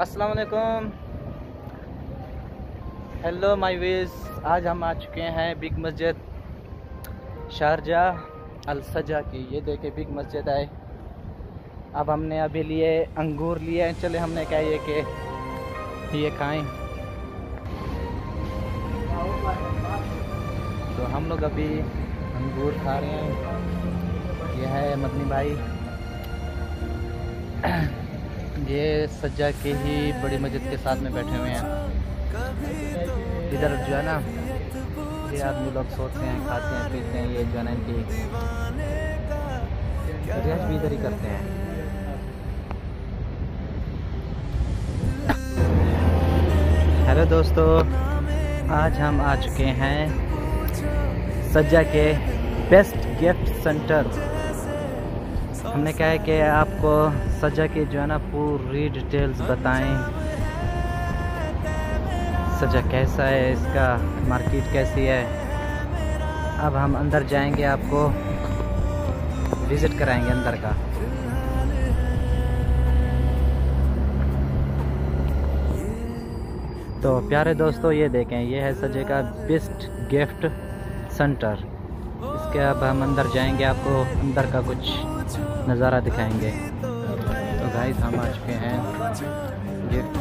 अस्सलाम वालेकुम hello my veg आज हम आ चुके हैं बिग मस्जिद शारजा अल सजा की। ये देखे बिग मस्जिद है अब हमने अभी लिए अंगूर लिए हैं। चले, हमने कहा ये कि ये खाएँ। तो हम लोग अभी अंगूर खा रहे हैं। ये है मदनी भाई। ये सज्जा के ही बड़ी मस्जिद के साथ में बैठे हुए हैं। इधर जो है ना, ये आदमी लोग सोते हैं, खाते हैं, पीते हैं, ये जो है ना इनकी रिहाइश भी इधर ही करते हैं। हेलो दोस्तों, आज हम आ चुके हैं सज्जा के बेस्ट गिफ्ट सेंटर। हमने कहा है कि आपको सजा की जो है ना पूरी डिटेल्स बताएँ। सजा कैसा है, इसका मार्केट कैसी है? अब हम अंदर जाएँगे, आपको विज़िट कराएँगे अंदर का। तो प्यारे दोस्तों, ये देखें, ये है सजे का बेस्ट गिफ्ट सेंटर इसके अब हम अंदर जाएँगे, आपको अंदर का कुछ नज़ारा दिखाएँगे। तो गाइस हम आ चुके हैं। गिफ्ट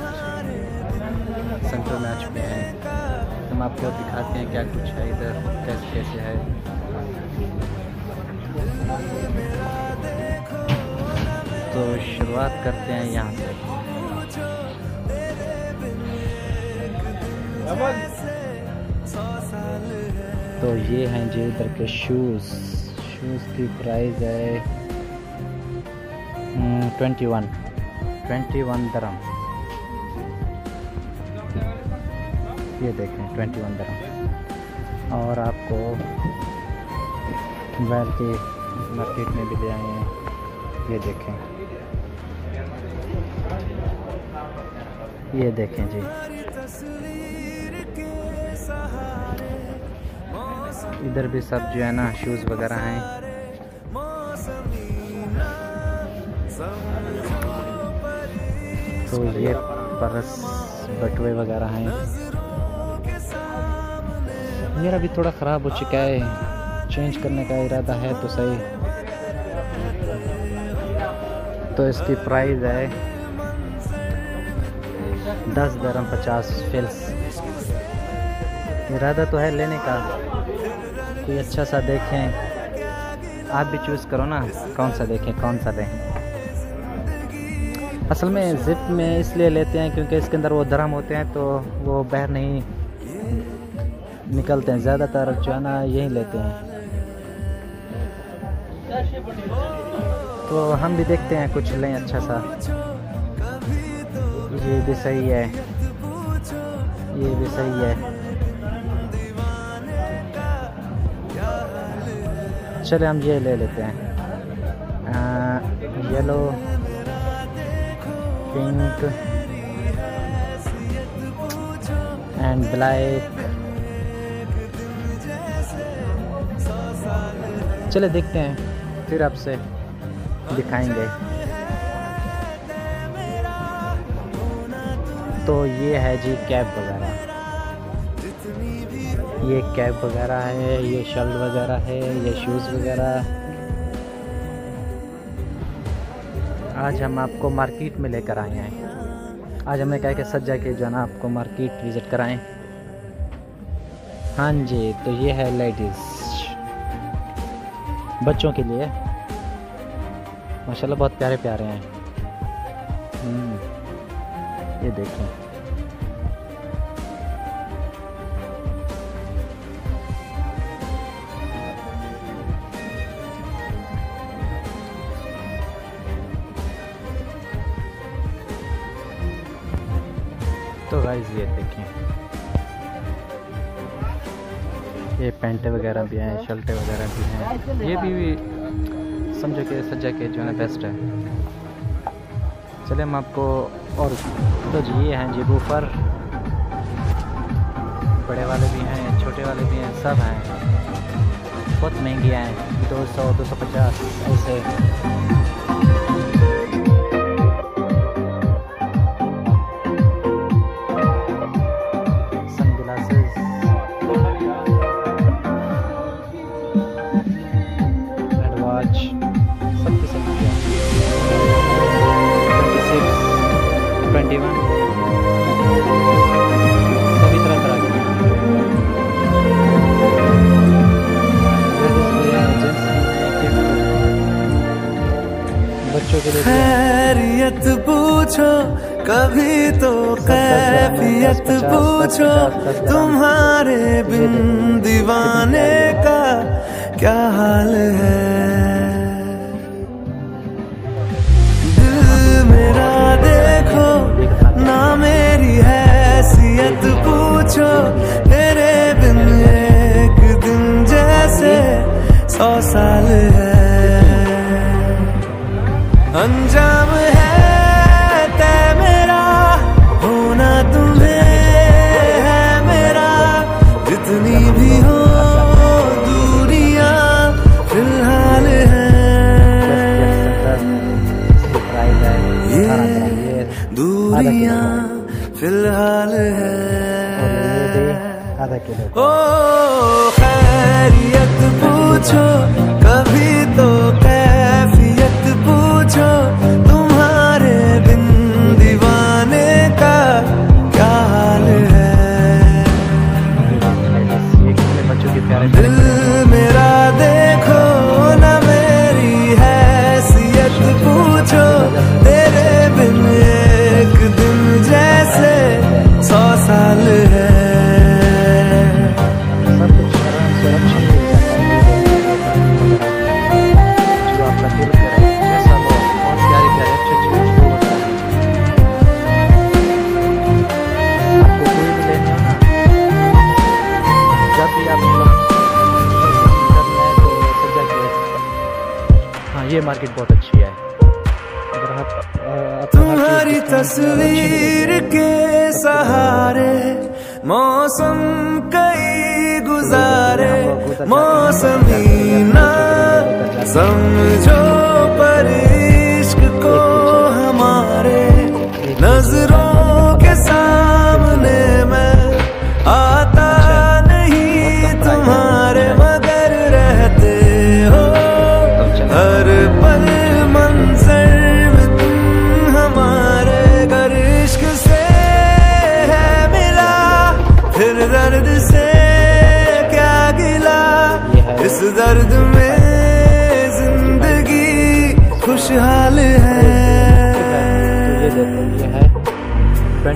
सेंटर में आ चुके हैं। हम आपको दिखाते हैं क्या कुछ है इधर, कैसे कैसे है। तो शुरुआत करते हैं यहाँ से। तो ये हैं जी इधर के शूज़ शूज़ की प्राइस है ट्वेंटी वन ट्वेंटी वन दरम ये देखें ट्वेंटी वन दरम और आपको मोबाइल के मार्केट में भी ले आए हैं। ये देखें। ये देखें जी। इधर भी सब जो है ना शूज़ वगैरह हैं। तो ये पर्स बटुए वगैरह हैं। मेरा भी थोड़ा ख़राब हो चुका है। चेंज करने का इरादा है तो सही। तो इसकी प्राइस है दस दरम पचास फिल्स इरादा तो है लेने का। कोई अच्छा सा देखें। आप भी चूज़ करो ना, कौन सा देखें, कौन सा लें असल में ज़िप में इसलिए लेते हैं क्योंकि इसके अंदर वो दरम होते हैं तो वो बाहर नहीं निकलते हैं। ज़्यादातर जो है ना यही लेते हैं। तो हम भी देखते हैं कुछ लें अच्छा सा। ये भी सही है। ये भी सही है। चले, हम ये ले लेते हैं। येलो पिंक एंड ब्लैक चले देखते हैं, फिर आपसे दिखाएँगे। तो ये है जी कैब वगैरह। ये कैप वगैरह है, ये शर्ट वगैरह है, ये शूज़ वगैरह। आज हम आपको मार्केट में लेकर आए हैं। आज हमने कहा कि सज्जा के जो है ना, आपको मार्केट विज़िट कराएँ। हाँ जी तो ये है लेडीज़। बच्चों के लिए। माशाल्लाह, बहुत प्यारे प्यारे हैं ये देखें। गाइस ये देखें ये पेंटे वगैरह भी हैं शर्टें वगैरह भी हैं। ये भी, भी समझो कि सज्जा के जो है बेस्ट है। चले हम आपको और तो जी ये हैं जी बूफर बड़े वाले भी हैं छोटे वाले भी हैं सब हैं। बहुत महँगी हैं दो सौ दो सौ पचास ऐसे। पूछो कभी तो कैफियत पूछो। तुम्हारे बिन दीवाने का क्या हाल है? दिल मेरा देखो ना मेरी हैसियत पूछो। तेरे बिन एक दिन जैसे सौ साल है। अंजाम है तय मेरा, होना तुम्हें है मेरा। जितनी भी हो दूरियाँ फ़िलहाल है। ये दूरियाँ फ़िलहाल है। ओ खैरियत पूछो पूछो मार्केट बहुत अच्छी है। तुम्हारी अच्छी तस्वीर के सहारे मौसम कई गुजारे मौसमी ना समझो पर। खुशहाल है ये है।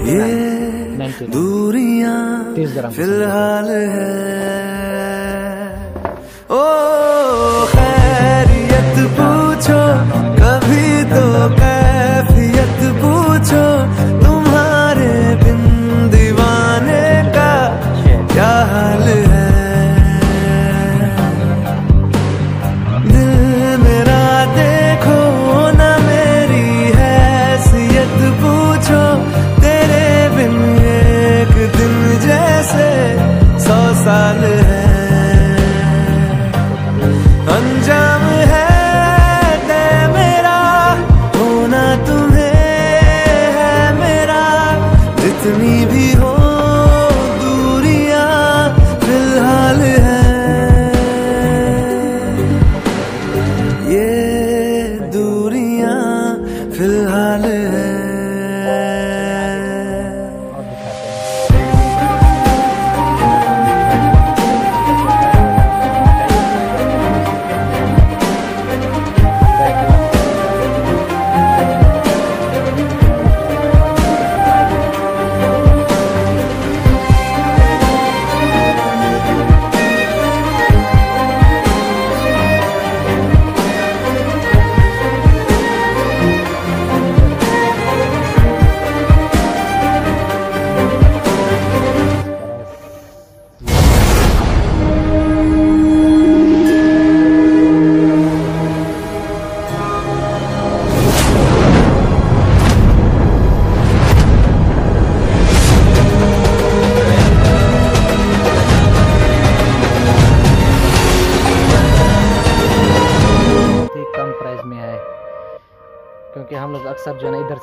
ये दूरियाँ फ़िलहाल है। ओ, खैरियत पूछो, कभी तो कैफियत पूछो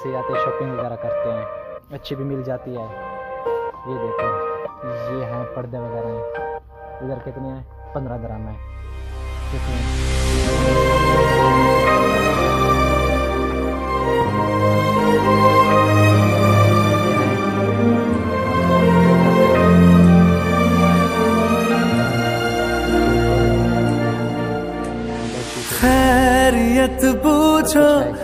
से हैं शॉपिंग वगैरह करते हैं। अच्छी भी मिल जाती है। ये देखो, ये हैं, पर्दे वगैरह हैं। इधर कितने हैं? पंद्रह ग्राम है? खैरियत पूछो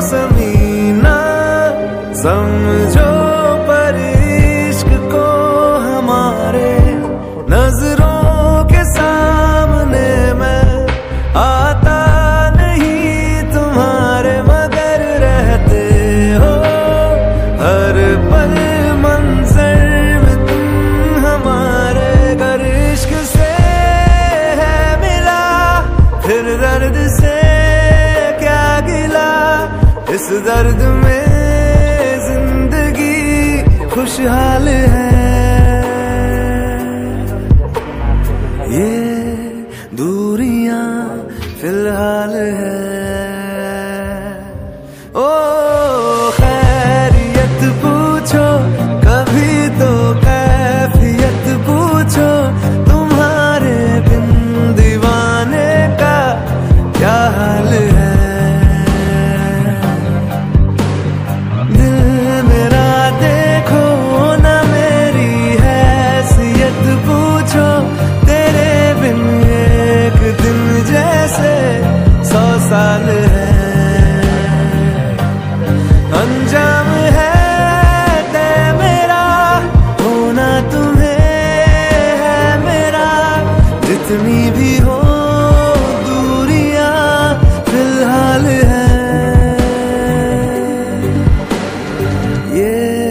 समीना समझो परी 夜。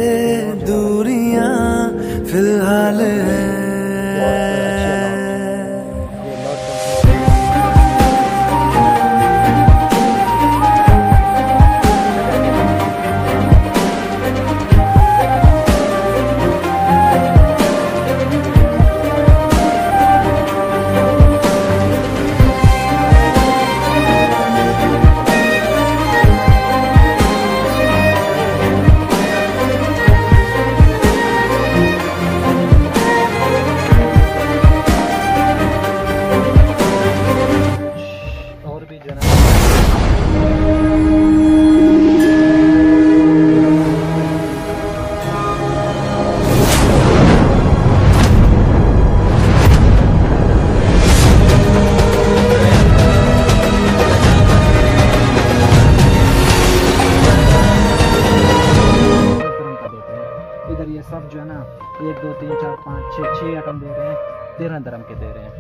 तेरह धर्म के दे रहे हैं।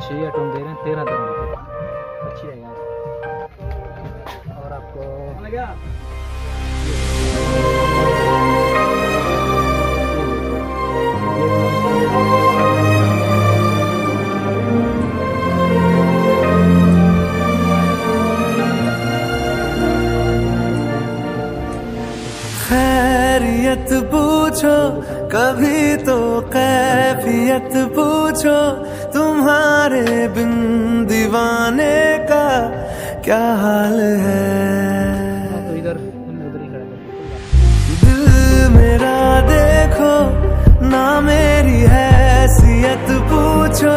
छः आइटम दे रहे हैं, तेरह धर्म के अच्छी है यार। और आपको खैरियत पूछो, कभी तो कै कैफियत पूछो तुम्हारे बिन दीवाने का क्या हाल है? दिल मेरा देखो, ना मेरी हैसियत पूछो।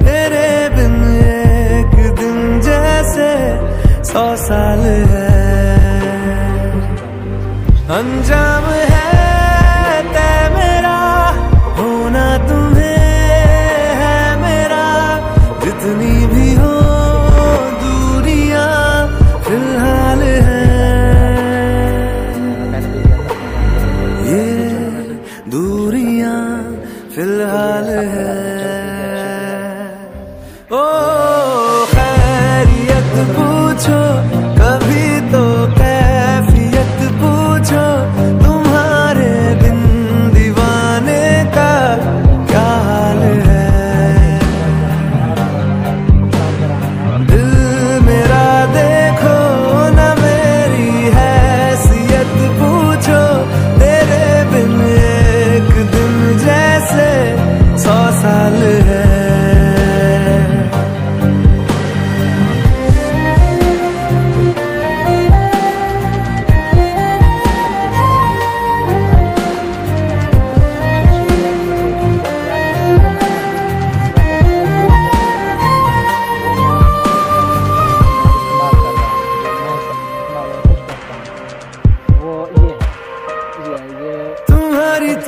तेरे बिन एक दिन जैसे सौ साल है। अंजाम है ख्याल है। ओ खैरियत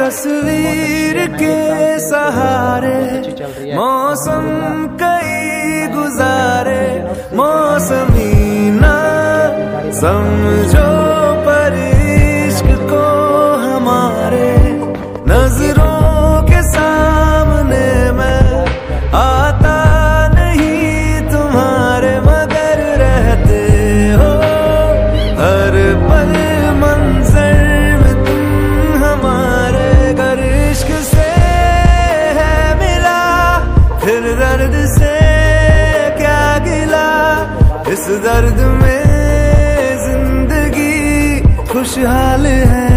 तस्वीर के सहारे मौसम कई गुजारे मौसमी ना समझो से क्या गिला? इस दर्द में ज़िंदगी खुशहाल है।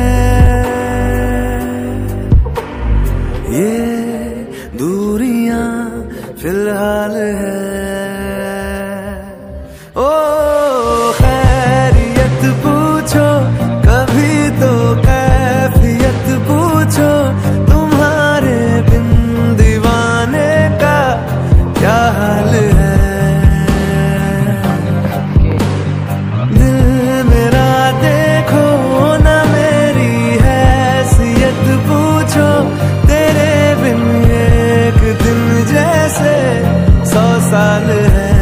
ये है।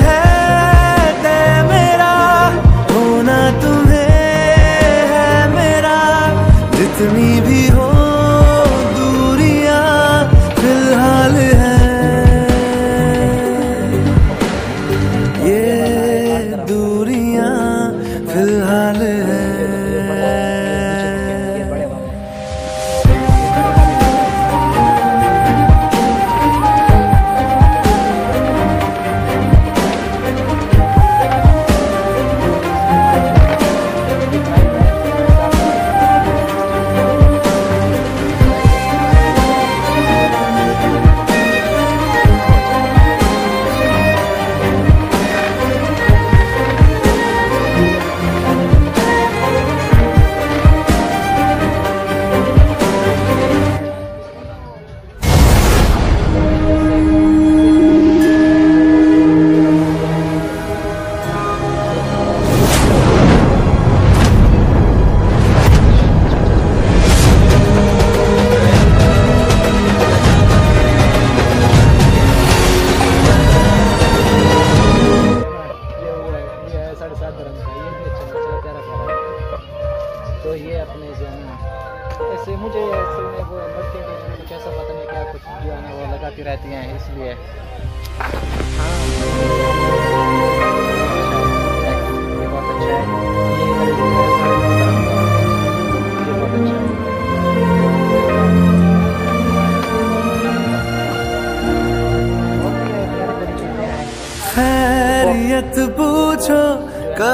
है तय मेरा होना तुम्हें है मेरा। जितनी भी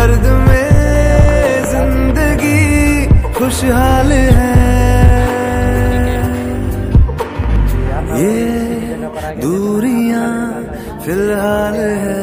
दर्द में ज़िंदगी खुशहाल है। ये दूरियाँ फ़िलहाल है।